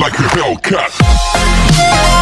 like a Hellcat.